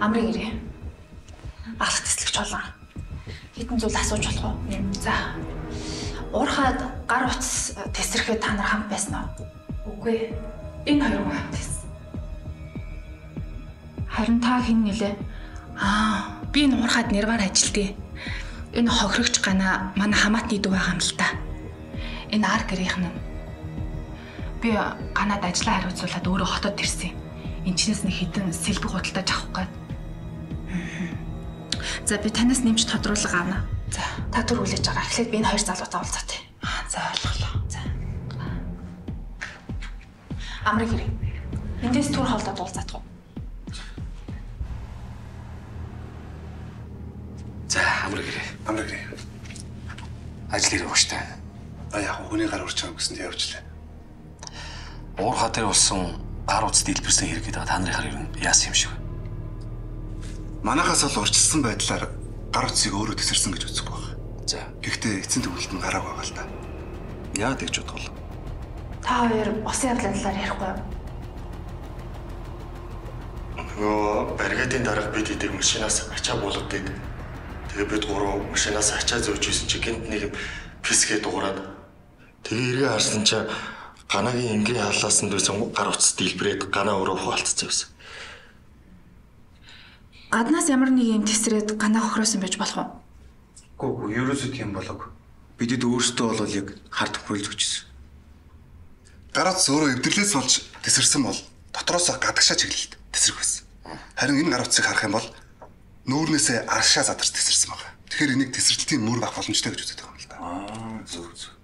Амрыг ирээ. Алах тэслэгч болон. Хитэн зүйл асууж болох уу? За. Уурхаад гар утас тесрэхэд та нар хамт байсан уу? Үгүй. Энэ хоёр хүн хамт байсан. Харин та хэн нэлээ? Аа, би энэ уурхаад нэрваар ажилтээ. Энэ хохирогч гана манай хамаатны дүү байгаа юм л та. Энэ ар гэрийнх нь. Би ганаад ажиллаа хариуцуулаад өөрөө хотод ирсэн. Энчнээс нэг хідэн сэлбэг худалдаж авах гээд. За би танаас нэмж тодруулга авна. За та түр хүлээж байгаа. Эхлээд би энэ хоёр залуутай уулзаатай. За ойлголоо. За. Амрыг ирээ. Эндээс түр холдоод уулзаадах уу? За амраг ирээ. Амраг ирээ. Ажил ирэх багштай. А яг хүний гар урч байгаа гэсэнд явжлаа. Уур хатар болсон гар утас дэлбэрсэн хэрэг гэдэг та нарын хараа юу яасан юм шиг вэ? Манахаас бол урчилсан байдлаар гар утсыг өөрөө тесэрсэн гэж үздэг баг. За Гэхдээ эцсийн төгөлд нь гарааг байгаа л та. Яагаад гэж бодгол? Та хоёр босын явдлын талаар ярихгүй юу? Нөгөө баригадын дарга бид идэг машинаас ачаа буулгадыг. Тэгээ бид гурав машинаас ачаа зөөж исэн чи гинт нэг юм писгээ дуурайд. Тэгээ ирээ харсан чи ганагийн энгийн халаас нь дүүсэн гар утас дэлбрээд ганаа өөрөө хуалцсан байсан. Гаднаас ямар нэг юм тесрээд ганаа хохироосон байж болох уу? Гүү гүү ерөөсөө тийм болоог. Бидэд өөрсдөө бол яг хард хөрөлж өгчсэн. Гарац өөрөө эвдэрлээс болж тесэрсэн бол дотроос гадагшаа чиглэлд тесрэх байсан. Харин энэ гар утсыг харах юм бол нүүрнээсээ аршаа задарч тесэрсэн байгаа. Тэгэхээр энийг тесрэлтийн мөр бах боломжтой гэж үздэг юм л да. Аа зөв зөв.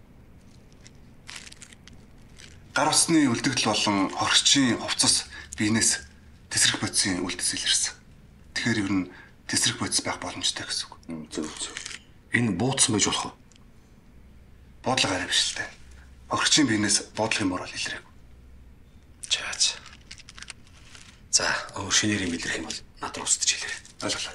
Гар усны үлдэгдэл болон хоригчийн хувцас биенээс тесрэх бодисын үлдэс илэрсэн. Тэгэхээр ер нь тесрэх бодис байх боломжтой гэсэн үг. зөв зөв. Энэ бууцсан байж болох уу? Арай биш л дээ. Хохирчийн биенээс буудлын мөр бол илрээг. Чаач. За өөр шинээр юм илэрх юм бол над руу устж хэлээрэй. Ойлголоо.